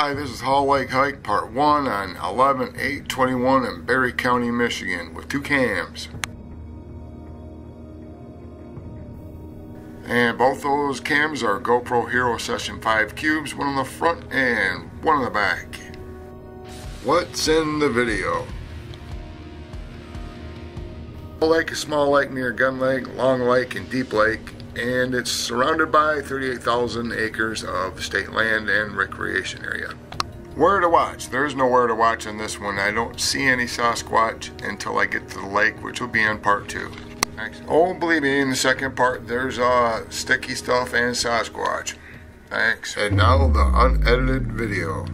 Hi, this is Hall Lake Hike Part 1 on 11 8 21 in Barry County, Michigan with two cams. And both those cams are GoPro Hero Session 5 cubes, one on the front and one on the back. What's in the video? Hall Lake, a small lake near Gun Lake, Long Lake, and Deep Lake, and it's surrounded by 38,000 acres of state land and recreation area. Where to watch? There's nowhere to watch in this one. I don't see any Sasquatch until I get to the lake, which will be in part two. Thanks. Oh, believe me, in the second part, there's uh, sticky stuff and Sasquatch. Thanks. And now the unedited video.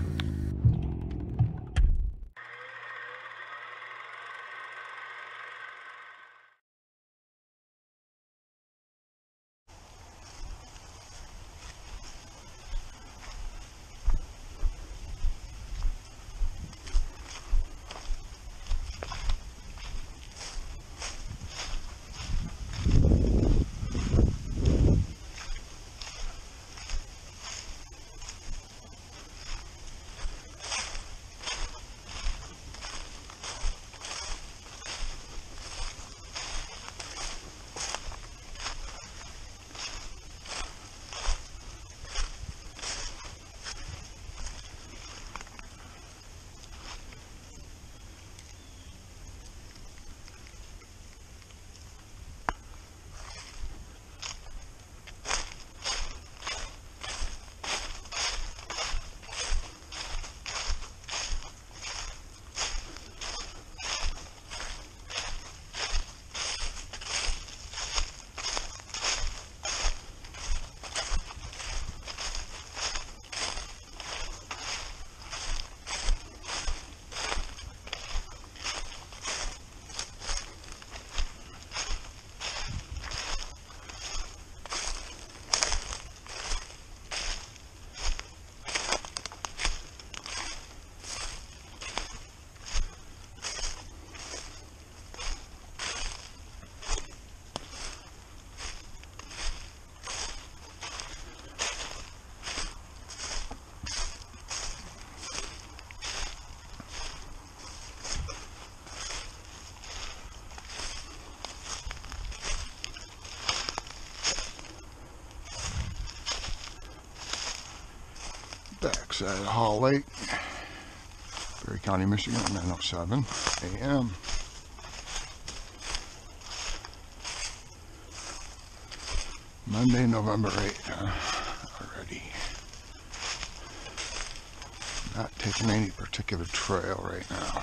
Of Hall Lake, Barry County, Michigan, 907 a.m. Monday, November 8th, huh? already. Not taking any particular trail right now.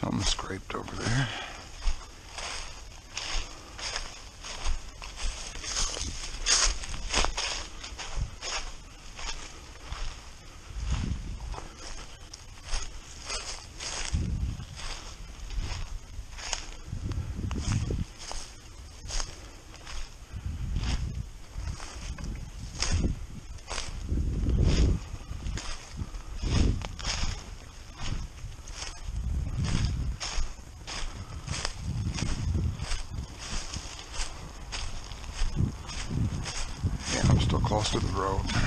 Something scraped over there. To the road.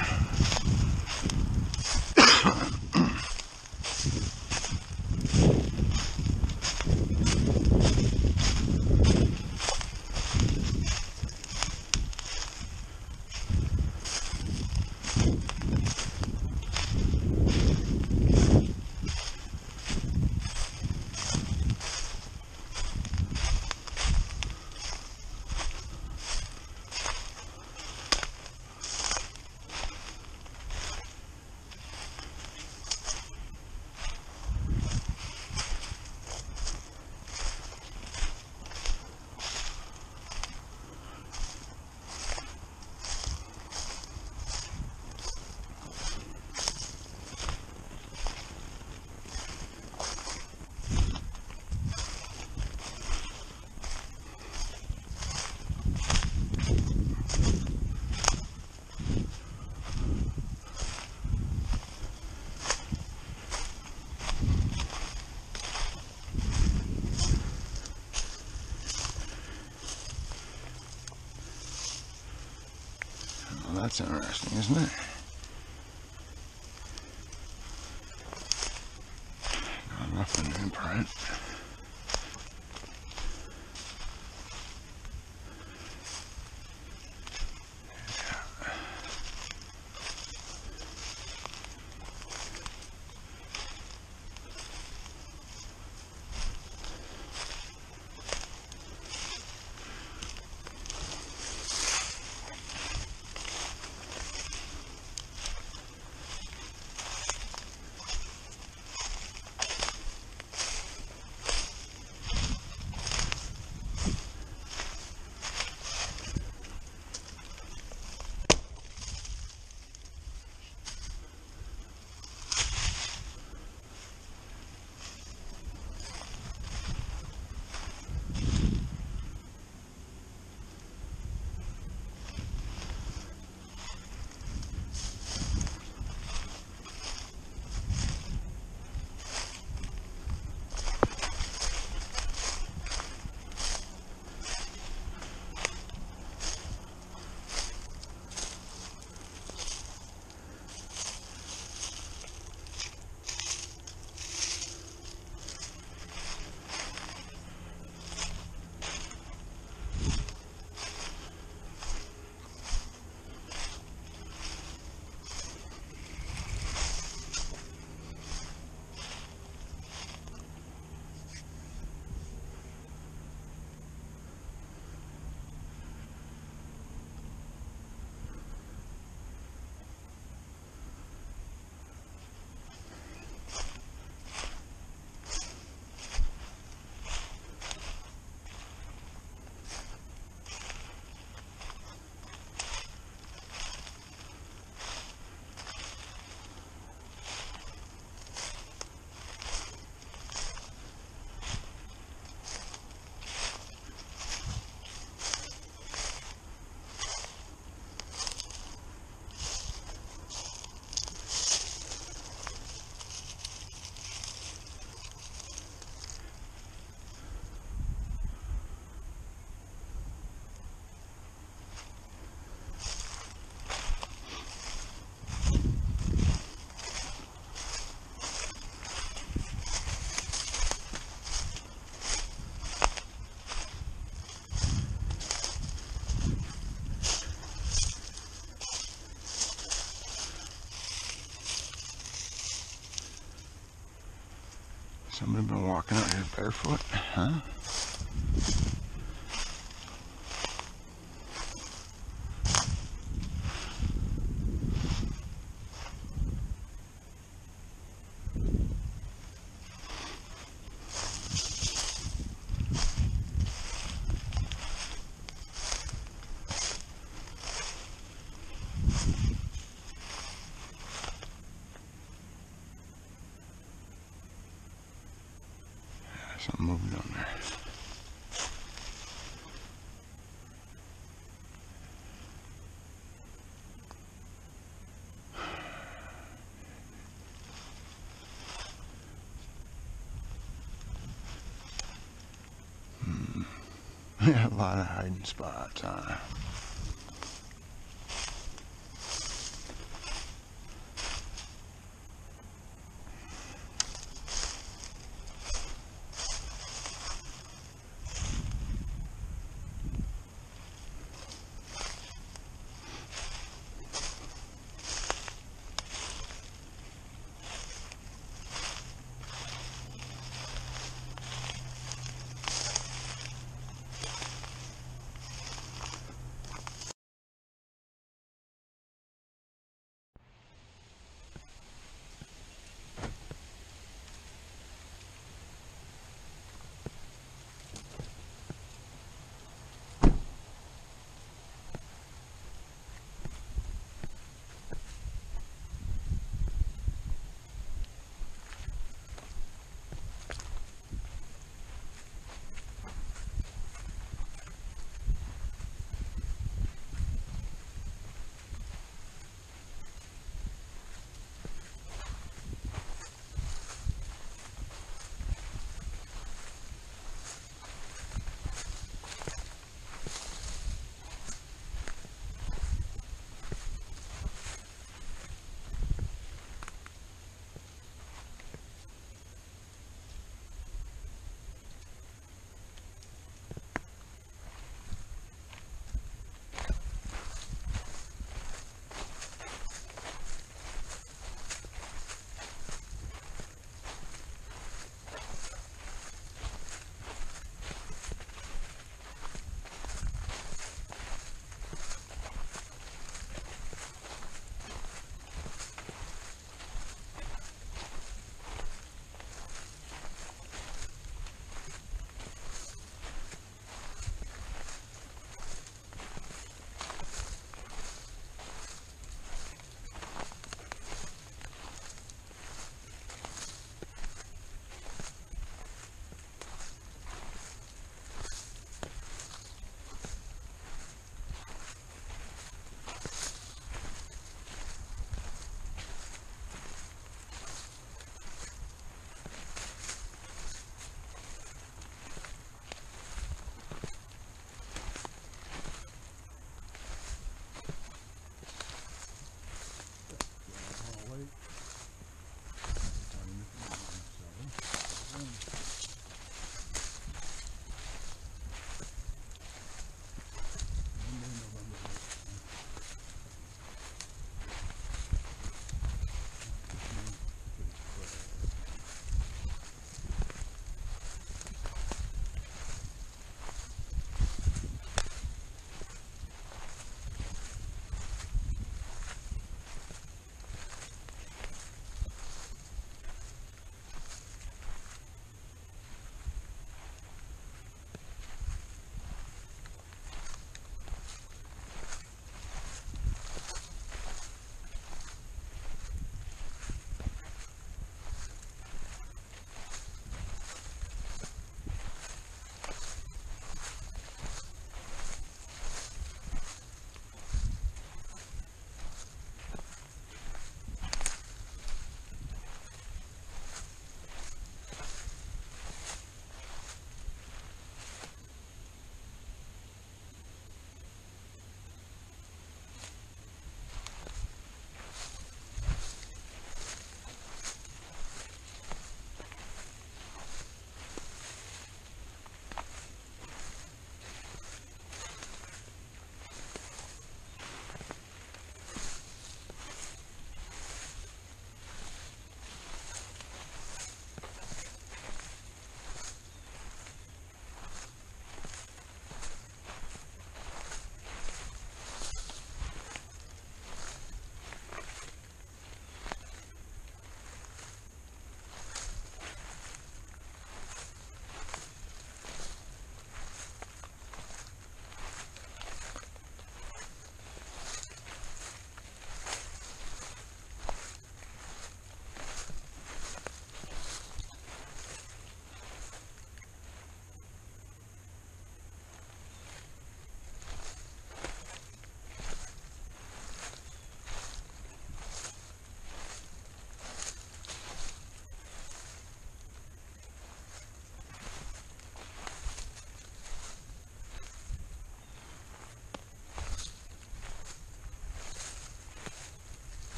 That's interesting, isn't it? No, nothing in print. Somebody been walking out here barefoot, huh? Something moving down there. Hmm. a lot of hiding spots, huh?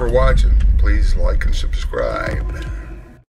For watching. Please like and subscribe.